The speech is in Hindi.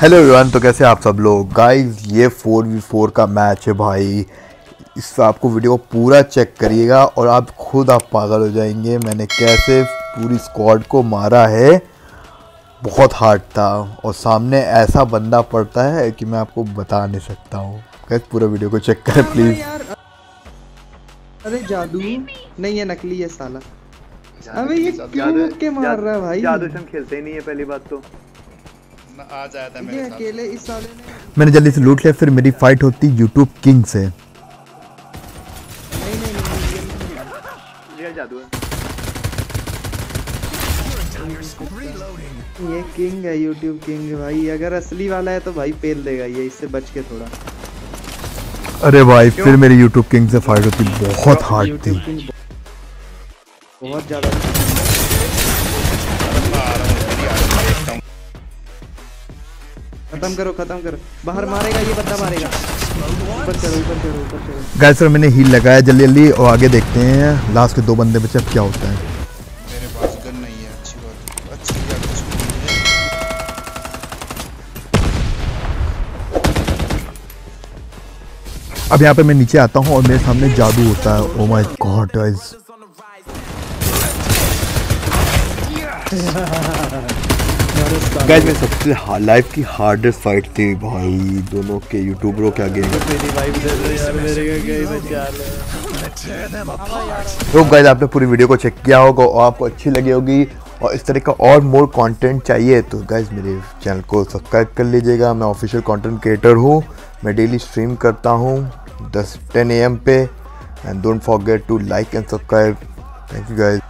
हेलो एवरीवन तो कैसे आप सब लोग? गाइस ये फोर वी फोर का मैच है भाई। इस आपको वीडियो को पूरा चेक करिएगा और आप खुद आप पागल हो जाएँगे। मैंने कैसे पूरी स्क्वाड को मारा है? बहुत हार्ड था और सामने ऐसा बंदा पड़ता है कि मैं आपको बता नहीं सकता हूँ। कैसे पूरा वीडियो को चेक करें प्लीज़ अरे जादू नहीं ये नकली है साला। अबे ये क्यों के मार रहा है भाई? जादू से खेलते ही नहीं है पहली बात तो। आ जाया था मेरे अकेले इस साले ने मैंने जल्दी से लूट लिया फिर मेरी फाइट होती यूट्यूब किंग से। नहीं नहीं नहीं रियल जादू है। ये ये किंग है यूट्यूब किंग भाई। अगर असली वाला है तो भाई पेल देगा ये इससे बच के थोड़ा। अरे भाई फिर मेरी यूट्यूब किंग से फाइट होती बहुत हार्ड थी। बहुत ज़्यादा खत्म करो खत्म करो। बाहर मारेगा ये बंदा मारेगा। ऊपर चलो ऊपर चलो ऊपर चलो। गाइस सर मैंने हील लगाया जल्दी जल्दी और आगे देखते हैं लास्ट के दो बंदे बचे अब क्या होता है। मेरे पास गन नहीं है अच्छी बात अच्छी या कुछ नहीं है अब यहाँ पे मैं नीचे आता हूँ और मेरे सामने जादू होता है। Oh oh my God guys guys मैं सबसे लाइफ की हार्डेस्ट फाइट थी भाई, दोनों के यूट्यूबरों के आगे। तो गाइस आपने पूरी वीडियो को चेक किया होगा और आपको अच्छी लगी होगी और इस तरह का और मोर कंटेंट चाहिए तो गाइस मेरे चैनल को सब्सक्राइब कर लीजिएगा। मैं ऑफिशियल कंटेंट क्रिएटर हूँ। मैं डेली स्ट्रीम करता हूँ 10 10 एम पे। And don't forget to like and subscribe thank you guys